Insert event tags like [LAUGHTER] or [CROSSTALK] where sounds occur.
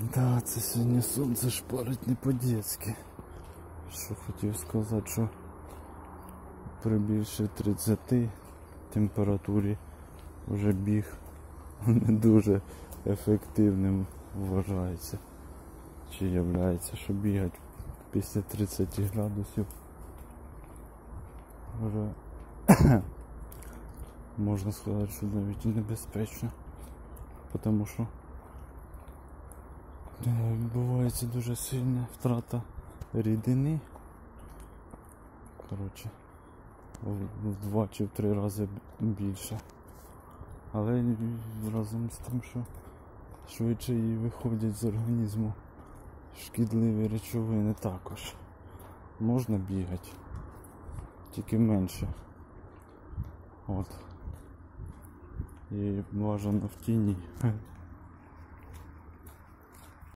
Да, це сьогодні сонце шпарить не по-дєцьки. Що хотів сказати, що при більше 30 температурі вже біг не дуже ефективним вважається. Чи являється, що бігати після 30 градусів вже [COUGHS] можна сказати, що навіть небезпечно. Тому що відбувається дуже сильна втрата рідини. Коротше, в- два чи в три рази більше. Але разом з тим, що швидше і виходять з організму шкідливі речовини також. Можна бігати, тільки менше. От. І бажано в тіні.